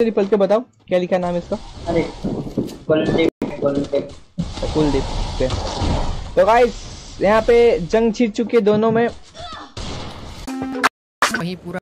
पल के बताओ क्या लिखा नाम इसका? अरे कुलदीप कुलदीप। कुलदीप तो गाइस यहाँ पे जंग छिड़ चुके दोनों में। वही पूरा